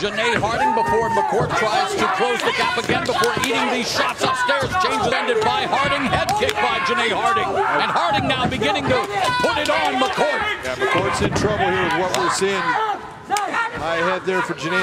Janay Harding before McCourt tries to close the gap again before eating these shots upstairs. Change ended by Harding. Head kick by Janay Harding. And Harding now beginning to put it on McCourt. Yeah, McCourt's in trouble here with what we're seeing. High head there for Janay.